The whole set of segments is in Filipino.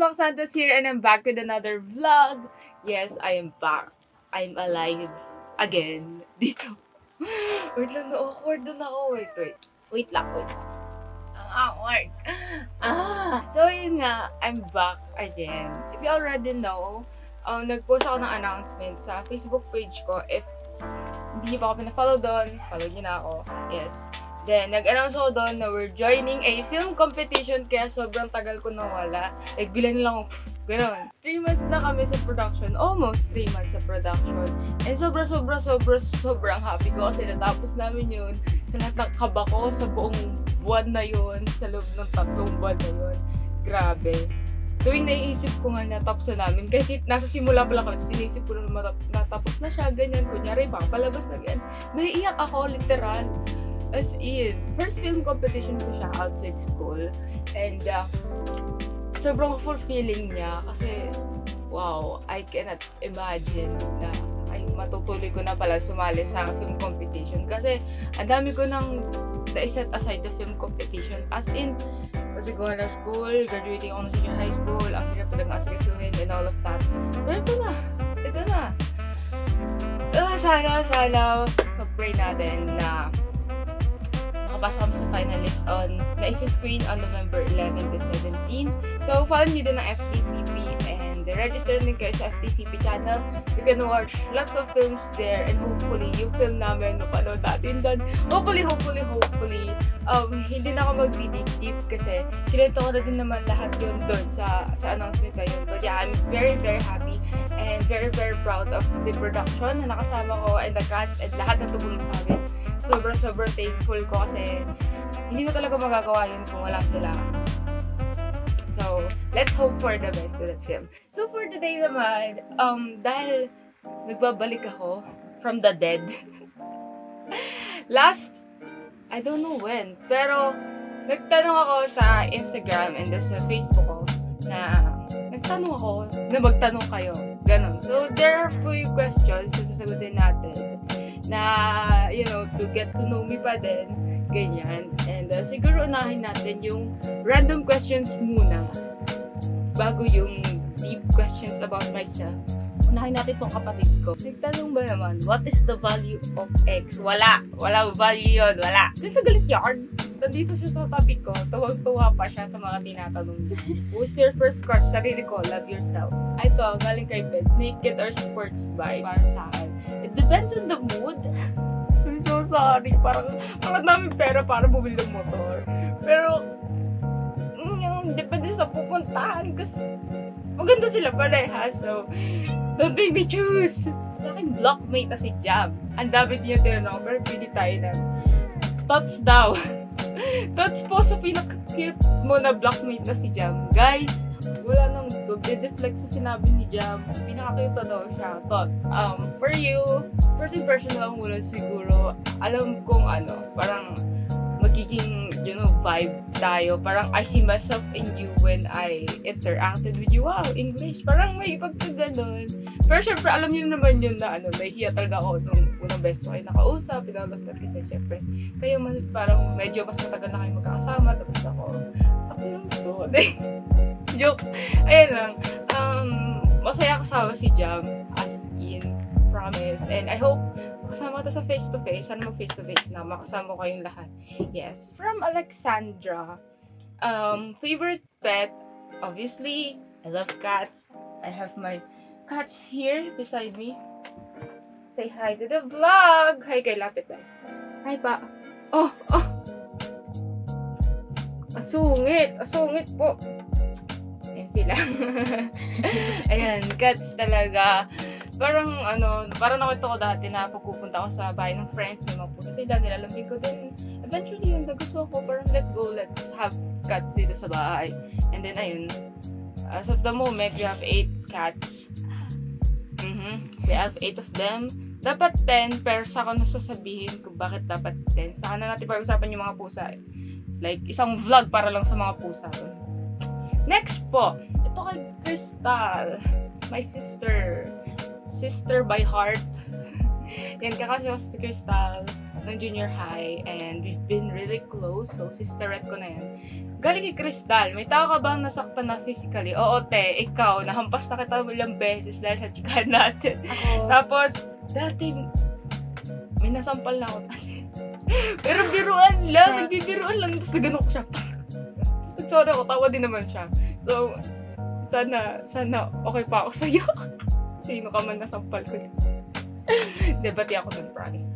Mac Santos here and I'm back with another vlog. Yes, I am back. I'm alive again dito. wait lang, na-awkward na ako. Wait, wait. Wait lang, wait lang. Ang awkward. Ah, so yun nga, I'm back again. If you already know, um, nag-post ako ng announcement sa Facebook page ko. If hindi niyo pa ako pina-follow doon, follow niyo na ako. Yes. Then, nag-announce ako doon na we're joining a film competition kaya sobrang tagal ko nawala. Like, bilan lang ako, ganun. Three months na kami sa production. Almost three months sa production. And sobra, sobra, sobra, sobrang happy ko kasi natapos namin yun sa lahat ng kaba ko sa buong buwan na yun, sa loob ng tatlong buwan na yun. Grabe. Tuwing naiisip ko nga natapos na namin, kahit nasa simula pa lang kami, sinisip ko na natapos na siya, ganyan, kunyari, baka palabas na ganyan. Naiiyak ako, literal. As in, first film competition ko siya outside school. And, uh, sobrang fulfilling niya kasi, wow, I cannot imagine na ay matutuloy ko na pala sumali sa film competition. Kasi, ang dami ko nang na-set aside the film competition. As in, kasi ko na school, graduating ako na senior high school, ang hirap talagang asikasuhin and all of that. Pero ito na, ito na. Uh, sana, sana, pag-pray natin na makapasok kami sa finalist on, na isi-screen on November 11 to 17. So, follow nyo din ang FTCP and register din kayo sa FTCP channel. You can watch lots of films there and hopefully yung film namin napanood natin doon. Hopefully, hopefully, hopefully, um, hindi na ako mag-dig deep kasi kinento ko na din naman lahat yun doon sa, sa announcement na yun. But yeah, I'm very, very happy and very, very proud of the production na nakasama ko and the cast and lahat na tumulong sa amin. Sobrang, sobrang thankful ko kasi hindi ko talaga magagawa yun kung wala sila. So, let's hope for the best to that film. So, for today naman, um, dahil nagbabalik ako from the dead. Last, I don't know when, pero nagtanong ako sa Instagram and sa Facebook ko na nagtanong ako na magtanong kayo. Ganon. So, there are few questions na sasagutin natin na, you know, to get to know me pa din. Ganyan. And uh, siguro unahin natin yung random questions muna bago yung deep questions about myself. Unahin natin tong kapatid ko. Nagtanong ba naman, what is the value of X? Wala. Wala value yun. Wala. Dito galit yarn. Nandito siya sa tabi ko. Tuwag-tuwa pa siya sa mga tinatanong niya. Who's your first crush? Sarili ko, love yourself. Ito, galing kay Beds. Naked or sports bike? Para sa akin. It depends on the mood. Sorry. Parang, parang namin pera para bumili ng motor. Pero, mm, yung depende sa pupuntahan. Kasi, maganda sila parehas. So, don't make me choose. Sa akin, blockmate na si Jam. Ang dami niya tinanong, pero pili tayo ng Tots daw. Tots po sa pinaka-cute mo na blockmate na si Jam. Guys, wala nang deflect sa sinabi ni Jam. Pinaka-cute daw siya. Tots. Um, for you, first impression lang muna siguro, alam kong ano, parang magiging, you know, vibe tayo. Parang I see myself in you when I interacted with you. Wow, English. Parang may pagkaganon. Pero syempre, alam niyo naman yun na ano, nahihiya talaga ako nung unang best ko kayo nakausap. Pinalagtat kasi syempre, kayo mas, parang medyo mas matagal na kayo magkakasama. Tapos ako, ako yung ko. Joke. Ayun lang. Um, masaya kasama si Jam as in promise. And I hope makasama to sa face-to-face. Sana mag-face-to-face na. Makasama ko kayong lahat. Yes. From Alexandra. Um, favorite pet? Obviously, I love cats. I have my cats here beside me. Say hi to the vlog! Hi kay Lapit eh. Hi pa. Oh, oh! Asungit! Asungit po! Sila. Ayan, cats talaga parang ano, parang nakita ko dati na pagpupunta ako sa bahay ng friends, may mga pusa sila, nilalambing ko din. Eventually, yun, nagusto ko, parang let's go, let's have cats dito sa bahay. And then, ayun, as of the moment, we have 8 cats. Mm-hmm. We have 8 of them. Dapat 10, pero sa ako nasasabihin kung bakit dapat 10. Saka na natin pag-usapan yung mga pusa. Eh. Like, isang vlog para lang sa mga pusa. Next po, ito kay Crystal, my sister sister by heart. Yan, kakasya ko si Crystal. ng junior high and we've been really close. So, sisterette ko na yan. Galing kay Crystal, may tao ka bang nasaktan na physically? Oo, te, ikaw, nahampas na kita ilang beses dahil sa chikahan natin. Ako, Tapos, dati, may nasampal na ako. Pero biruan lang, nagbibiruan lang. Tapos nagano ko siya. Nagsorry ako, tawa din naman siya. So, sana, sana okay pa ako sa'yo. Sino ka man nasampal ko. Debati ako dun, promise.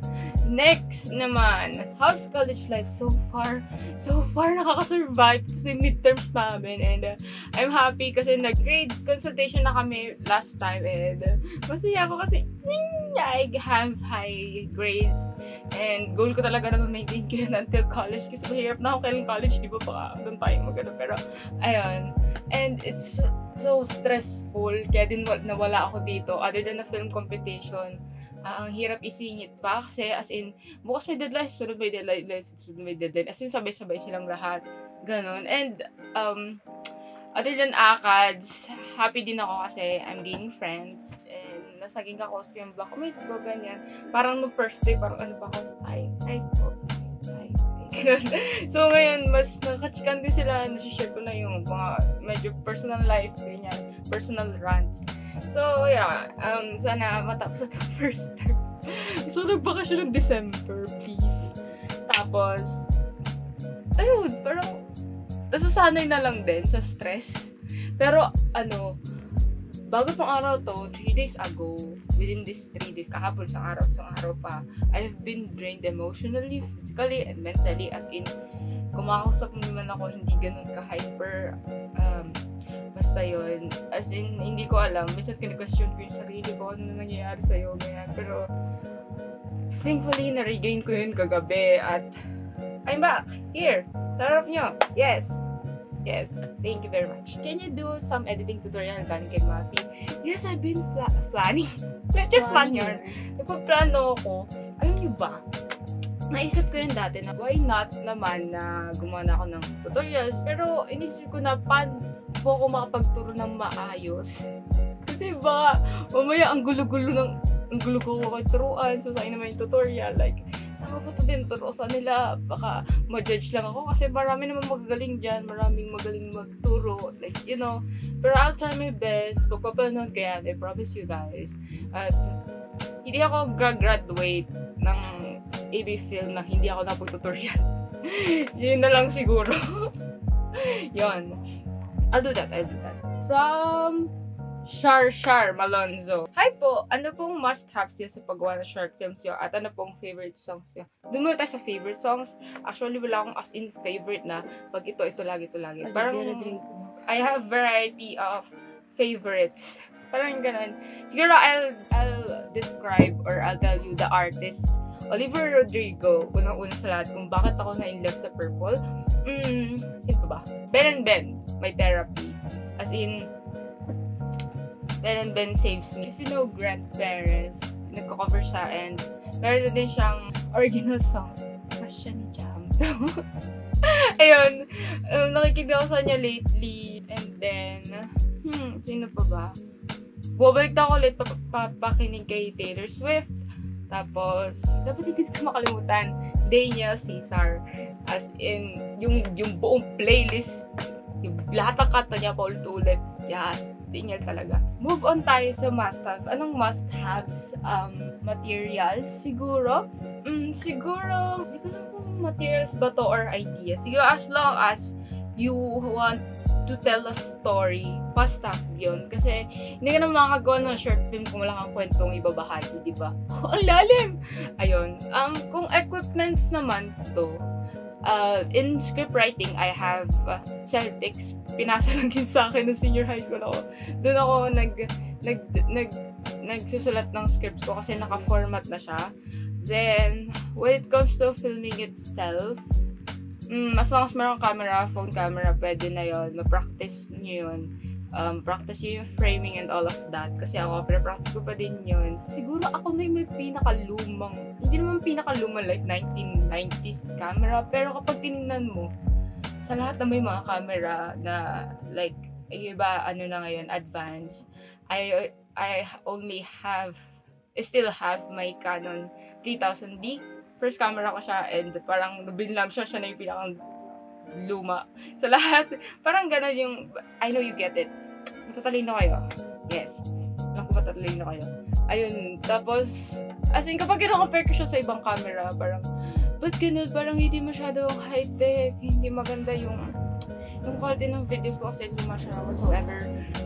Next naman, how's college life so far? So far, nakaka-survive kasi midterms namin and uh, I'm happy kasi nag-grade consultation na kami last time and uh, masaya ako kasi mm, I have high grades and goal ko talaga na ma-maintain ko yun until college kasi mahirap na ako kailan college, di ba? Baka doon tayo magano pero ayun. And it's so, so stressful kaya din wa- nawala ako dito other than the film competition ah, ang hirap isingit pa kasi as in bukas may deadline, sunod may deadline, sunod may deadline. As in, sabay-sabay silang lahat. Ganon. And, um, other than ACADS, happy din ako kasi I'm gaining friends. And, mas naging ka-close ko yung blackmates ko, ganyan. Parang no first day, parang ano pa ako, ay, ay, ganun. So, ngayon, mas nakachikan ko sila, nasishare ko na yung mga medyo personal life, ganyan, personal rants. So, yeah, um, sana matapos at first term. So, nagbakasyon ng December, please. Tapos, ayun, parang, nasasanay na lang din sa stress. Pero, ano, bago pang araw to, 3 days ago, within this 3 days, kahapon sa araw, sa araw pa, I've been drained emotionally, physically, and mentally, as in, kumakausap naman ako, hindi ganun ka-hyper, um, basta yun, as in, hindi ko alam, minsan kini-question ko yung sarili ko, ano na nangyayari sa'yo, ganyan, pero, thankfully, na-regain ko yun kagabi, at, I'm back, here, sa harap nyo, yes, Yes, thank you very much. Can you do some editing tutorial done kay Mafi? Yes, I've been fla- planning. Medyo plan yun. Nagpaplano ako. Alam niyo ba? Naisip ko yun dati na why not naman na gumawa na ako ng tutorials. Pero inisip ko na paano po ako makapagturo ng maayos. Kasi baka mamaya ang gulo-gulo ng ang gulo ko turuan. So, sa'yo naman yung tutorial. Like, ako ba ito din turo sa nila? Baka ma-judge lang ako kasi marami naman magagaling dyan. Maraming magaling magturo. Like, you know. Pero I'll try my best. Pagpapanood ko yan. I promise you guys. At hindi ako graduate ng AB film na hindi ako napag-tutorial. Yun na lang siguro. Yun. I'll do that. I'll do that. From Shar Shar Malonzo. Hi po! Ano pong must-have niyo sa paggawa ng short films niyo? At ano pong favorite songs niyo? Doon muna tayo sa favorite songs. Actually, wala akong as in favorite na pag ito, ito lagi, ito lagi. Parang. I have variety of favorites. Parang ganun. Siguro I'll, I'll describe or I'll tell you the artist. Oliver Rodrigo, unang-una sa lahat kung bakit ako na in love sa Purple. Mm, sino pa ba? Ben and Ben, My Therapy. As in, Ben and Ben Saves Me. If you know Grant Perez, nagko-cover siya and meron din siyang original song. Ni Jam. So, ayun. Um, nakikinig ako sa kanya lately. And then, hmm, sino pa ba? Bumalik na ako ulit pa- pa- pakinig kay Taylor Swift. Tapos, dapat hindi ko makalimutan, Daniel Caesar. As in, yung, yung buong playlist, yung lahat ng kanta niya paulit-ulit. Yes, Daniel talaga. Move on tayo sa must-have. Anong must-haves? Um, materials, siguro? Mm, siguro, hindi ko alam kung materials ba to or ideas. Siguro as long as you want to tell a story, must-have yun. Kasi, hindi ka na makakagawa ng short film kung wala kang kwentong ibabahagi, di ba? Ang lalim! Ayun. Um, kung equipments naman to, uh, in script writing, I have uh, Celtics. Pinasa lang yun sa akin nung senior high school ako. Doon ako nag, nag, nag, nagsusulat ng scripts ko kasi naka-format na siya. Then, when it comes to filming itself, mm, as long as meron camera, phone camera, pwede na yon Ma-practice nyo yun. Um, practice nyo yung framing and all of that. Kasi ako, pre-practice ko pa din yun. Siguro ako na yung may pinakalumang, hindi naman pinakalumang like 1990s camera, pero kapag tinignan mo, sa lahat na may mga camera na like, iba, ano na ngayon, advanced, I, I only have, I still have my Canon 3000D first camera ko siya and parang binlam siya, siya na yung pinakang luma. Sa lahat, parang gano'n yung, I know you get it. Matatalino kayo. Yes. Alam ko matatalino kayo. Ayun, tapos, as in, kapag kina-compare ko siya sa ibang camera, parang, ba't ganun? Parang hindi masyado high-tech, hindi maganda yung yung quality ng videos ko kasi luma siya whatsoever.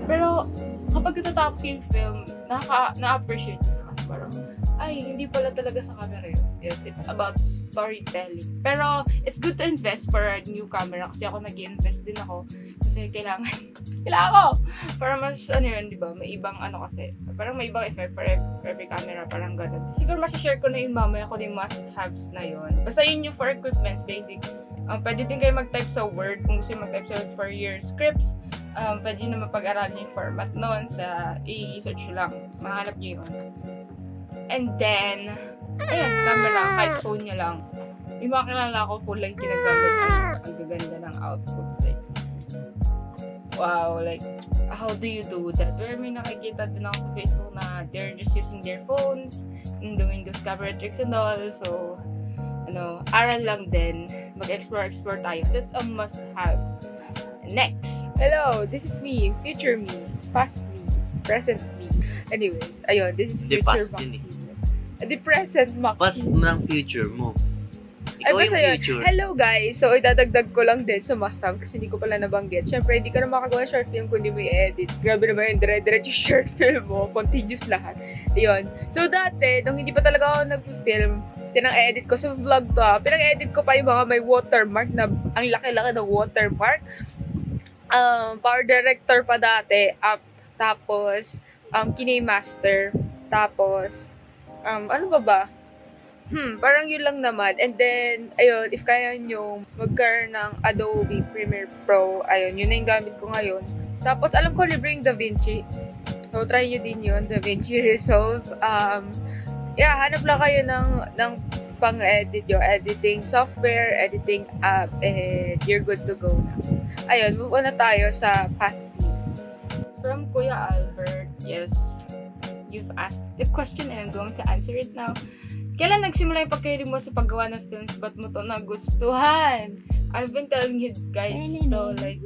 Pero, kapag natatapos yung film, nakaka, na-appreciate ko siya kasi parang, ay, hindi pala talaga sa camera yun. It's about storytelling. Pero, it's good to invest for a new camera kasi ako nag invest din ako. Kasi kailangan, kailangan ko! Para mas, ano yun, di ba? May ibang ano kasi. Parang may ibang effect for every, for every camera. Parang ganun. Siguro masashare ko na yung mamaya ko yung must-haves na yun. Basta yun yung for equipments, basic. Um, pwede din kayo mag-type sa Word kung gusto mag-type sa Word for your scripts. Um, pwede na mapag-aralan yung format noon sa i-search lang. Mahanap nyo yun. And then, ayan, camera, kahit phone nyo lang. Yung mga kilala ko, full length ginagamit. Ang gaganda ng outputs. Like, wow, like, how do you do that? Where may nakikita din ako sa Facebook na they're just using their phones and doing those camera tricks and all. So, ano, aral lang din. Mag-explore-explore tayo. That's a must-have. Next. Hello, this is me, future me, past me, present me. Anyways, ayun, this is future. Maxine. The present Maxine. Past ng future mo. Ay, Ikaw basta yung yun. future. Hello guys! So, idadagdag ko lang din sa must have kasi hindi ko pala nabanggit. Siyempre, hindi ka na makagawa ng short film kung hindi mo i-edit. Grabe naman yung dire-diretso yung short film mo. Continuous lahat. Ayun. So, dati, nung hindi pa talaga ako nag-film, pinang-edit ko sa vlog to ah. Pinang-edit ko pa yung mga may watermark na ang laki-laki ng watermark. Um, power director pa dati. Up. Tapos, um, Kinemaster. Tapos, um, ano ba ba? Hmm, parang yun lang naman. And then, ayun, if kaya nyo magkaroon ng Adobe Premiere Pro, ayun, yun na yung gamit ko ngayon. Tapos, alam ko, libre yung DaVinci. So, try nyo din yun, DaVinci Resolve. Um, yeah, hanap lang kayo ng, ng pang-edit yung editing software, editing app, and you're good to go na. Ayun, move on na tayo sa past me. From Kuya Albert, yes, you've asked the question and I'm going to answer it now. Kailan nagsimula yung pagkahilig mo sa paggawa ng films? Ba't mo to nagustuhan? I've been telling you guys to like,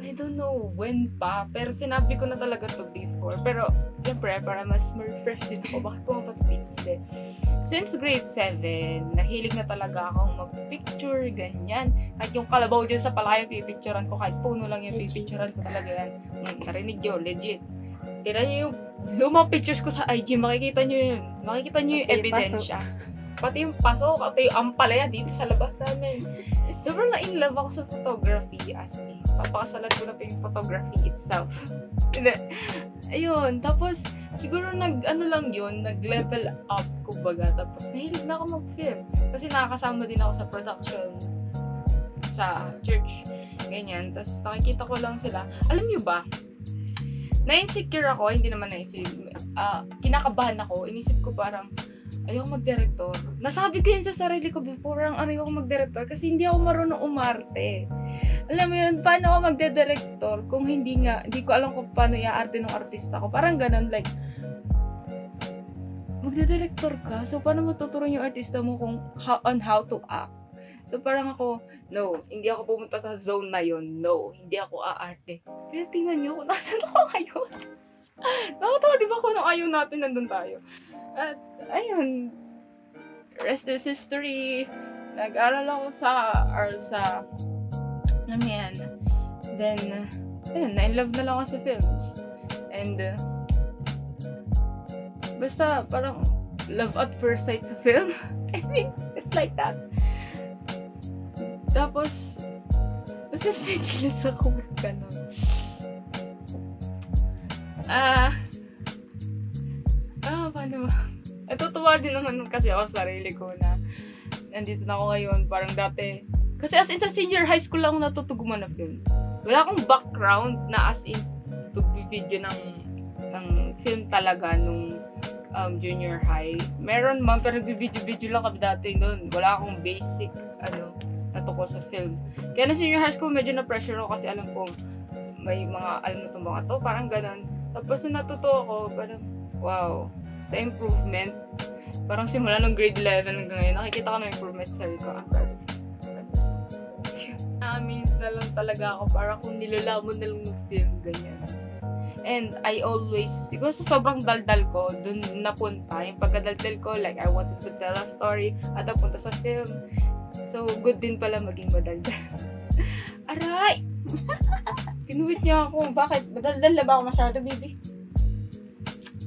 I don't know when pa, pero sinabi ko na talaga to before. Pero, syempre, para mas ma-refresh din ako, bakit ko mapatipid Since grade 7, nahilig na talaga akong mag-picture, ganyan. Kahit yung kalabaw dyan sa palayo, pipicturean ko. Kahit puno lang yung pipicturean ko talaga yan. Hmm, narinig yun, legit. Tignan nyo yung lumang pictures ko sa IG, makikita nyo yun. Makikita nyo yung Pati yung ebidensya. Pati yung paso, pati yung ampalaya dito sa labas namin. Sobrang na-in love ako sa photography as in. Papakasalan ko na pa yung photography itself. Ayun. Tapos, siguro nag, ano lang yun, nag-level up, kumbaga. Tapos, nahilig na ako mag-film. Kasi nakakasama din ako sa production sa church. Ganyan. Tapos, nakikita ko lang sila. Alam niyo ba, na-insecure ako, hindi naman na-insecure. Ah, kinakabahan ako. Inisip ko parang, ayoko mag-director. Nasabi ko yun sa sarili ko before, ang ano ayoko mag-director kasi hindi ako marunong umarte. Alam mo yun, paano ako magde-director kung hindi nga, hindi ko alam kung paano i-arte ng artista ko. Parang ganun, like, magde-director ka, so paano mo tuturuan yung artista mo kung how, on how to act? So parang ako, no, hindi ako pumunta sa zone na yun. No, hindi ako aarte. Kaya tingnan nyo nasan ako ngayon. Nakatawa, di ba kung nung ayaw natin nandun tayo? At, ayun, rest is history. Nag-aral ako sa, or sa, mo yan. Then, ayun, na-inlove na lang ako sa films. And, uh, basta, parang, love at first sight sa film. I think, it's like that. Tapos, basta speechless ako ganun. Ah, ah, paano ba? Natutuwa din naman kasi ako sa sarili ko na nandito na ako ngayon. Parang dati, kasi as in sa senior high school lang ako natutuguman na film. Wala akong background na as in video ng ng film talaga nung um, junior high. Meron man, pero video-video lang kami dati noon. Wala akong basic, ano, natuko sa film. Kaya na senior high school, medyo na-pressure ako kasi alam ko may mga, alam mo itong mga to, parang ganun. Tapos nung natuto ako, parang, wow, the improvement. Parang simula nung grade 11 hanggang ngayon, nakikita ko na improvements sabi ko, I'm proud. Amins na lang talaga ako para kung nilalamon na lang ng film, ganyan. And I always, siguro sa sobrang daldal ko, dun napunta. Yung pagkadaldal ko, like, I wanted to tell a story at napunta sa film. So, good din pala maging madaldal. Aray! Kinuwit niya ako. Bakit? Madaldal na ba ako masyado, baby?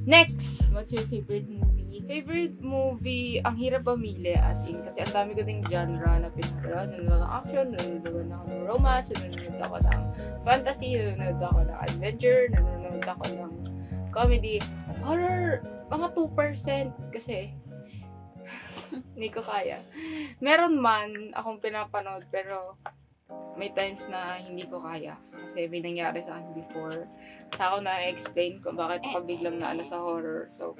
Next! What's your favorite movie? Favorite movie, ang hirap pamili as in, kasi ang dami ko ding genre na pinapanood. Nanonood ng action, nanonood ako ng romance, nanonood ako ng fantasy, nanonood ako ng adventure, nanonood ako ng comedy. Horror, mga 2% kasi hindi ko kaya. Meron man akong pinapanood pero may times na hindi ko kaya. Kasi may nangyari sa akin before. Sa ako na-explain kung bakit ako biglang na ano sa horror. So,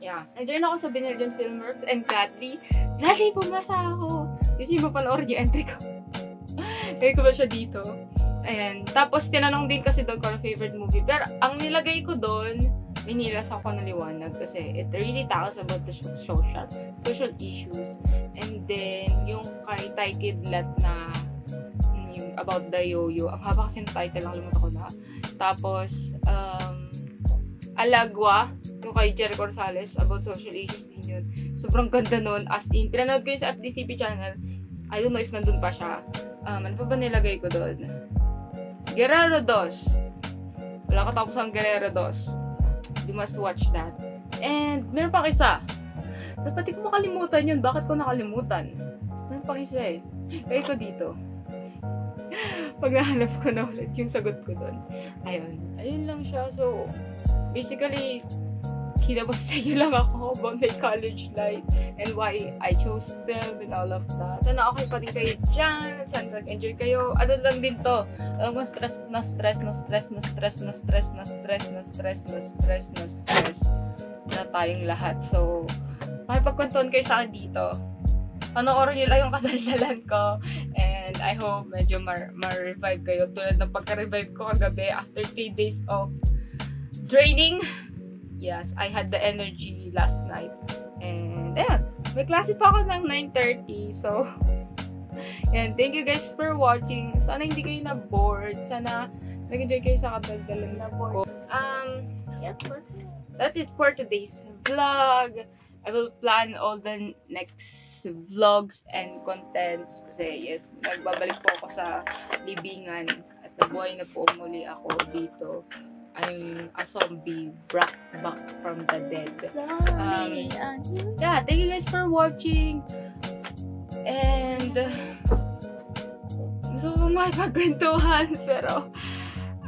yeah. Nag-join ako sa Binillion Filmworks and gladly, gladly pumasa ako. Kasi mapanood yung entry ko. Kaya ko ba siya dito? Ayan. Tapos, tinanong din kasi doon ko ang favorite movie. Pero, ang nilagay ko doon, minilas ako ng liwanag kasi it really talks about the social social issues. And then, yung kay Ty Kidlat na yung about the yo-yo. Ang haba kasi ng title, nakalimutan ko na. Tapos, um, Alagwa, yung kay Jerry Corsales, about social issues din yun. Sobrang ganda nun. As in, pinanood ko yun sa FDCP channel. I don't know if nandun pa siya. Um, ano pa ba nilagay ko doon? Guerrero 2. Wala katapos ang Guerrero 2. You must watch that. And, meron pang isa. Dapat ko makalimutan yun. Bakit ko nakalimutan? Meron pang isa eh. Kaya ko dito. Pag nahanap ko na ulit yung sagot ko doon. Ayun. Ayun lang siya. So, basically, kinabas sa iyo lang ako about my college life and why I chose film and all of that. Sana okay pa din kayo dyan. Sana nag-enjoy kayo. Ano lang din to. Alam ko stress na stress na stress na stress na stress na stress na stress na stress na stress na tayong lahat. So, makipagkwentuhan kayo sa akin dito. Panoorin nyo lang yung kadaldalan ko. And I hope medyo mar- ma-revive kayo. Tulad ng pagka-revive ko kagabi after 3 days of training. Yes, I had the energy last night. And, ayan. May klase pa ako ng 9.30. So, and thank you guys for watching. Sana hindi kayo na-bored. Sana nag-enjoy kayo sa kadaldalan ko. Um, that's it for today's vlog. I will plan all the next vlogs and contents kasi yes, nagbabalik po ako sa libingan at nabuhay na po muli ako dito. I'm a zombie brought back from the dead. Um, yeah, thank you guys for watching. And gusto ko makipagkwentuhan pero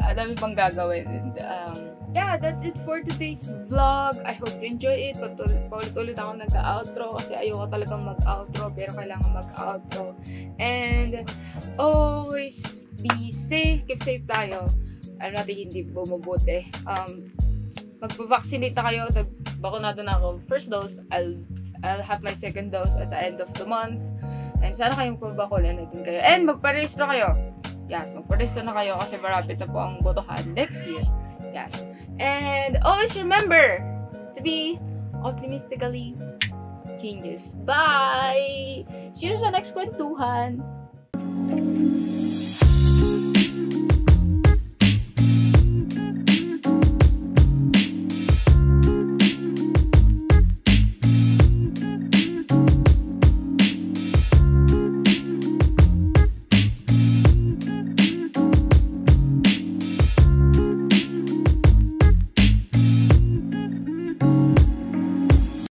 uh, dami pang gagawin. And, um, yeah, that's it for today's vlog. I hope you enjoy it. Paulit-ulit ako nag-outro kasi ayoko talagang mag-outro pero kailangan mag-outro. And always be safe. Keep safe tayo. Alam natin hindi bumubuti. Um, magpa-vaccinate na kayo. Nag-bakunado na ako. First dose, I'll, I'll have my second dose at the end of the month. And sana kayong pabakula natin kayo. And magpa-register kayo. Yes, magpa-register na kayo kasi marapit na po ang botohan next year. Yes. And always remember to be optimistically genius. Bye! See you sa next kwentuhan!